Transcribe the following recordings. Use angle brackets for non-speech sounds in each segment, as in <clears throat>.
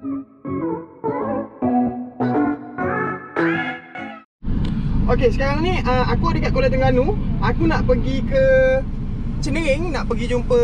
Okey, sekarang ni uh, aku ada kat Kuala Terengganu. Aku nak pergi ke Cenering, nak pergi jumpa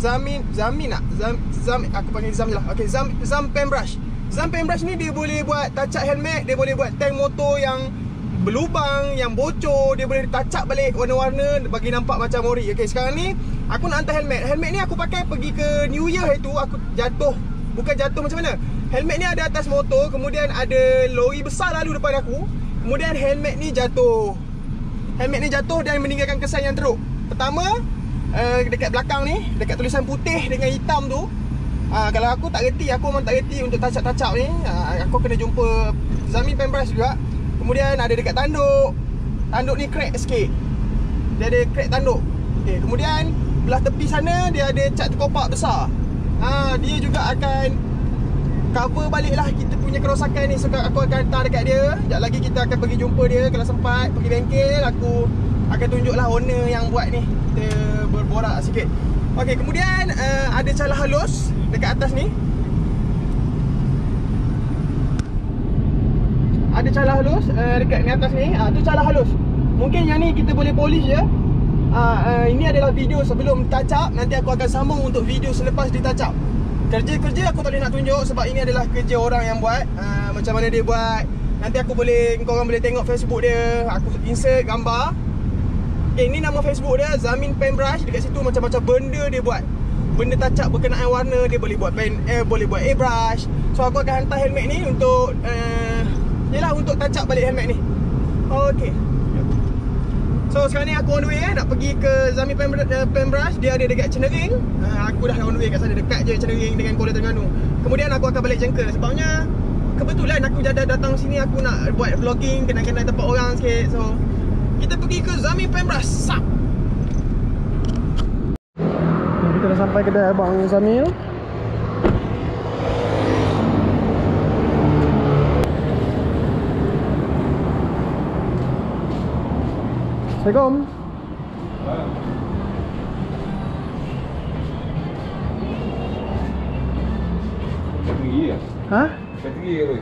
Zamin, Zamin nak? Zam, Zam, aku panggil Zam lah. Okey, Zam, Zam Pembrush. Zam Pembrush ni dia boleh buat touch up helmet, dia boleh buat tank motor yang berlubang, yang bocor, dia boleh touch up balik warna-warna bagi nampak macam ori. Okey, sekarang ni aku nak hantar helmet. Helmet ni aku pakai pergi ke New Year itu, aku jatuh. Bukan jatuh macam mana? Helmet ni ada atas motor, kemudian ada lori besar lalu depan aku. Kemudian helmet ni jatuh. Helmet ni jatuh dan meninggalkan kesan yang teruk. Pertama, uh, dekat belakang ni, dekat tulisan putih dengan hitam tu, uh, kalau aku tak reti, aku memang tak reti untuk touch-up-touch ni, uh, aku kena jumpa Zami Pembras juga. Kemudian ada dekat tanduk. Tanduk ni crack sikit. Dia ada crack tanduk. Okay, kemudian belah tepi sana dia ada cat kopak besar. Ha, dia juga akan cover balik lah kita punya kerosakan ni. So aku akan hantar dekat dia. Sekejap lagi kita akan pergi jumpa dia. Kalau sempat pergi bengkel Aku akan tunjuklah owner yang buat ni. Kita berborak sikit. Ok kemudian uh, ada calah halus Dekat atas ni. Ada calah halus uh, dekat ni atas ni. Uh, Tu calah halus. Mungkin yang ni kita boleh polish je uh, Ini adalah video sebelum touch up Nanti aku akan sambung untuk video selepas di touch up Kerja-kerja aku tak boleh nak tunjuk sebab ini adalah kerja orang yang buat. Uh, Macam mana dia buat. Nanti aku boleh, korang boleh tengok Facebook dia. Aku insert gambar. Okay, ini nama Facebook dia Zamin Pembrush Dekat situ macam-macam benda dia buat. Benda touch berkenaan warna Dia boleh buat pen, eh, boleh buat airbrush. So aku akan hantar helmet ni untuk uh, Yelah untuk touch balik helmet ni. Okay So sekarang ni aku on the way eh. Nak pergi ke Zami Pembrush Dia ada dekat Cenering uh, Aku dah on the way kat sana Dekat je Cenering dengan Kuala Terengganu. Kemudian aku akan balik jengka Sebabnya Kebetulan aku jadi datang sini Aku nak buat vlogging Kenal-kenal tempat orang sikit. So Kita pergi ke Zami Pembrush Sap Kita dah sampai kedai Abang Zamil Assalamualaikum. Bateri ke? Ha? Bateri ke apa?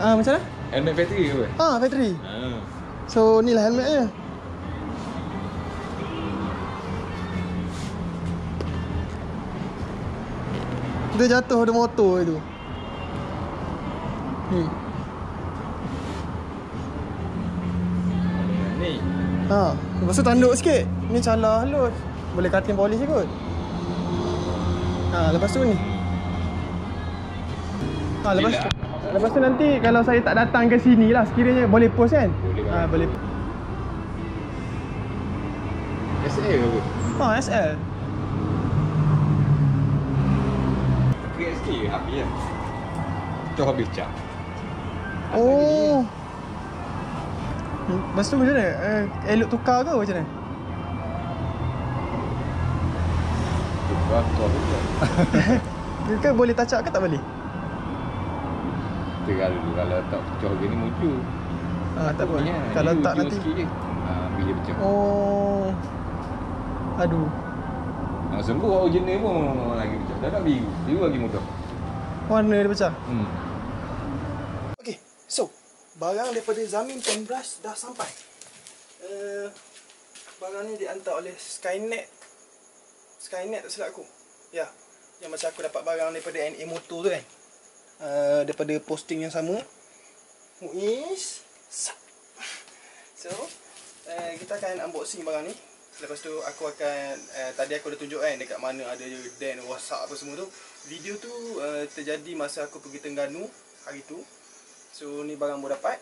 Ah macam mana? Helmet bateri ke apa? Ah factory. Ha. So ni lah helmet dia. Dia jatuh ada motor itu. Hmm. Ni. Ha, lepas tu tanduk sikit. Ni calar halus. Boleh cutting polish je kot. Ha, lepas tu ni. Ha, lepas tu. Lepas tu nanti kalau saya tak datang ke sini lah sekiranya boleh post kan? Boleh, Ha, boleh. SA ke apa? Ha, SL. Pakai SK ke? Habis lah. Tu habis cap. Oh. Lepas tu macam mana? Uh, elok tukar ke macam mana? Tukar tu <laughs> kan boleh touch up ke tak boleh? Tegal dulu kalau tak pecah gini muncul. Ah, tak apa. Ni, Kalau ni tak nanti. Ha, bila pecah. Oh. Aduh. Nak sembuh original pun lagi pecah. Dah nak biru. Biru lagi mudah. Warna dia pecah. Hmm. Okay, so barang daripada Zamin Pembras dah sampai. Uh, barang ni dihantar oleh Skynet. Skynet tak silap aku. Ya, yang macam aku dapat barang daripada NA Motor tu kan. Uh, daripada posting yang sama. Muiz. <laughs> So, uh, kita akan unboxing barang ni. Lepas tu aku akan uh, tadi aku dah tunjuk kan dekat mana ada den WhatsApp apa semua tu. Video tu uh, terjadi masa aku pergi Tengganu hari tu. So ni barang baru dapat.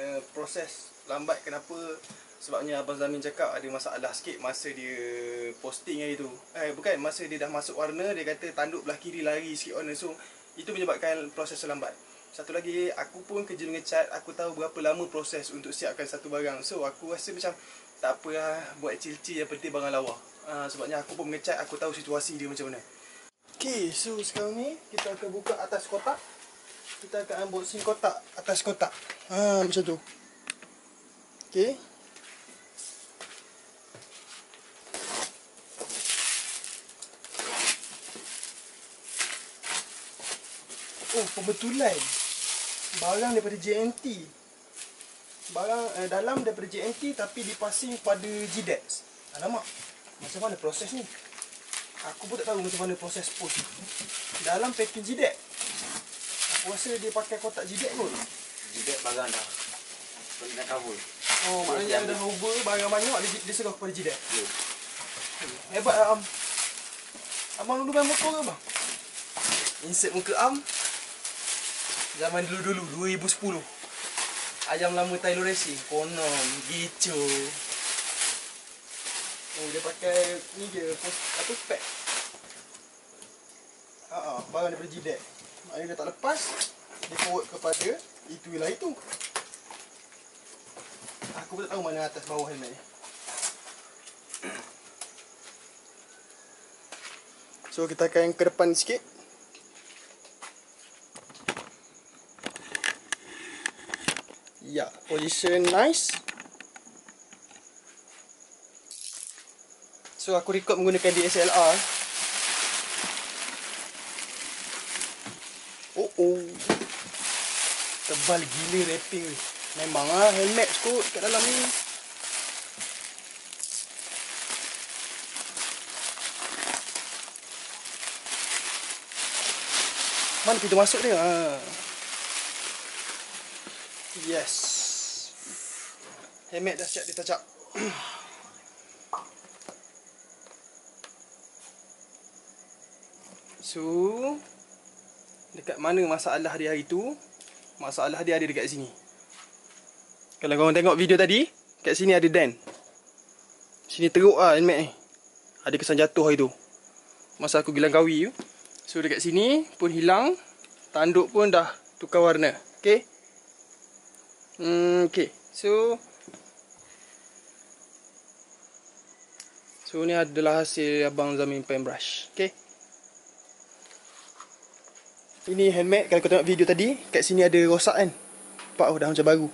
Uh, proses lambat kenapa? Sebabnya Abang Zamin cakap ada masalah sikit masa dia posting hari tu. Eh bukan masa dia dah masuk warna dia kata tanduk belah kiri lari sikit warna. So itu menyebabkan proses lambat. Satu lagi aku pun kerja dengan cat, aku tahu berapa lama proses untuk siapkan satu barang. So aku rasa macam tak apa lah buat cil-cil yang penting barang lawa. Uh, sebabnya aku pun mengecat, aku tahu situasi dia macam mana. Okay, so sekarang ni kita akan buka atas kotak. Kita akan unboxing kotak atas kotak. Ha, macam tu. Okay. Oh, pembetulan. Barang daripada JNT. Barang uh, dalam daripada JNT tapi dipasing pada GDEX. Alamak. Macam mana proses ni? Aku pun tak tahu macam mana proses post. Dalam packing GDEX. Aku rasa dia pakai kotak GDEX kot. Jidat barang dah. Kau nak cover. Oh, maknanya ada hubur barang banyak dia, dia serah kepada GDEX. Ya. Hebat lah Am. Abang dulu main motor ke bang? Insert muka Am. Zaman dulu-dulu 2010. Ayam lama Tyler Racing. Konon, gitu. Oh, dia pakai ni je, post, apa, spek. Haa, barang daripada GDEC. Maknanya dia tak lepas, dia forward kepada itu lah itu. Aku pun tak tahu mana atas bawah helmet ni. So kita akan ke depan sikit. Ya, position nice. So aku record menggunakan DSLR. Oh oh. Tebal gila wrapping ni. Memang ah helmet kot kat dalam ni. Mana pintu masuk dia? Ha. Yes. Helmet dah siap ditacap. <clears throat> so, dekat mana masalah dia hari tu? Masalah dia ada dekat sini. Kalau korang tengok video tadi, kat sini ada den. Sini teruk lah helmet ni. Ada kesan jatuh hari tu. Masa aku gilang kawi tu. So dekat sini pun hilang. Tanduk pun dah tukar warna. Okay. Hmm, okay. So. So ni adalah hasil Abang Zamin paintbrush. Okay. Ini helmet. Kalau kau tengok video tadi. Kat sini ada rosak kan. Nampak oh, dah macam baru.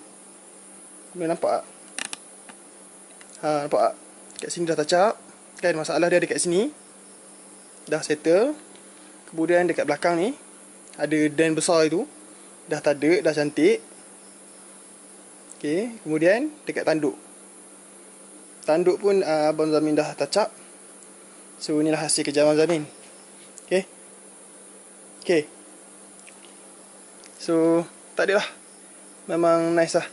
Kau nampak tak? Ha, nampak tak? Kat sini dah touch up. Kan masalah dia ada kat sini. Dah settle. Kemudian dekat belakang ni ada dent besar itu. Dah tak ada, dah cantik. Okey, kemudian dekat tanduk. Tanduk pun uh, Abang Zamin dah touch up. So inilah hasil kerja Abang Zamin. Okey. Okey. So tak adalah. Memang nice lah.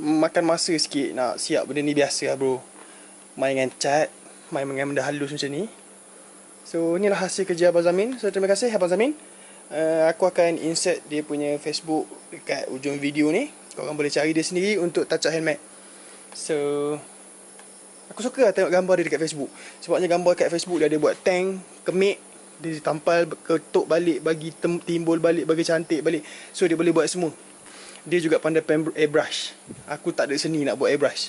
Makan masa sikit nak siap benda ni biasa lah bro. Main dengan cat, main dengan benda halus macam ni. So inilah hasil kerja Abang Zamin. So terima kasih Abang Zamin. Uh, aku akan insert dia punya Facebook dekat ujung video ni. Korang boleh cari dia sendiri untuk touch up helmet. So aku suka lah tengok gambar dia dekat Facebook. Sebabnya gambar dekat Facebook dia ada buat tank, kemik, dia tampal ketuk balik bagi timbul balik bagi cantik balik. So dia boleh buat semua. Dia juga pandai airbrush. Aku tak ada seni nak buat airbrush.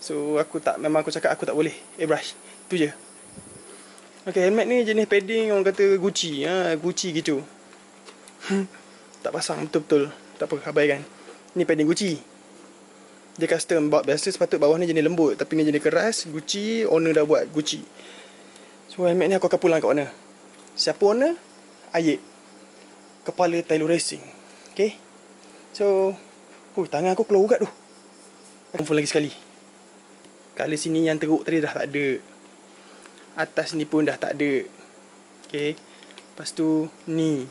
So aku tak memang aku cakap aku tak boleh airbrush. Tu je. Okay, helmet ni jenis padding orang kata Gucci. Ha, Gucci gitu. tak pasang betul-betul. Tak apa, abaikan. Ni padding Gucci. Dia custom buat biasa sepatut bawah ni jenis lembut. Tapi ni jenis keras. Gucci, owner dah buat Gucci. So helmet ni aku akan pulang kat owner. Siapa owner? Ayik. Kepala Taylor Racing. Okay. So, oh, tangan aku keluar ugat tu. Phone lagi sekali. Kali sini yang teruk tadi dah tak ada. Atas ni pun dah tak ada. Okay. Lepas tu, ni.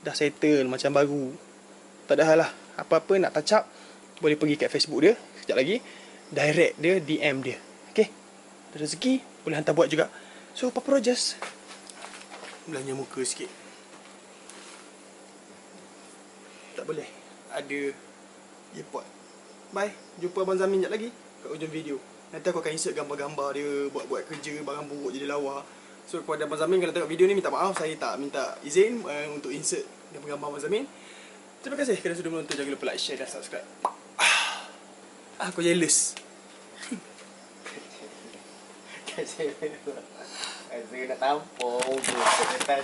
Dah settle macam baru. Tak ada hal lah. Apa-apa nak touch up, boleh pergi kat Facebook dia. Sekejap lagi. Direct dia, DM dia. Okay. Rezeki, boleh hantar buat juga. So, Papa Rogers. Belanja muka sikit. Tak boleh. Ada earpod. Bye. Jumpa Abang Zamin sekejap lagi kat ujung video. Nanti aku akan insert gambar-gambar dia buat-buat kerja barang buruk jadi lawa. So kepada Abang Zamin kalau tengok video ni minta maaf saya tak minta izin uh, untuk insert gambar-gambar Abang Zamin. Terima kasih kerana sudah menonton. Jangan lupa like, share dan subscribe. Ah, aku jealous. <laughs> Kasi Azri nak tampung Dia kena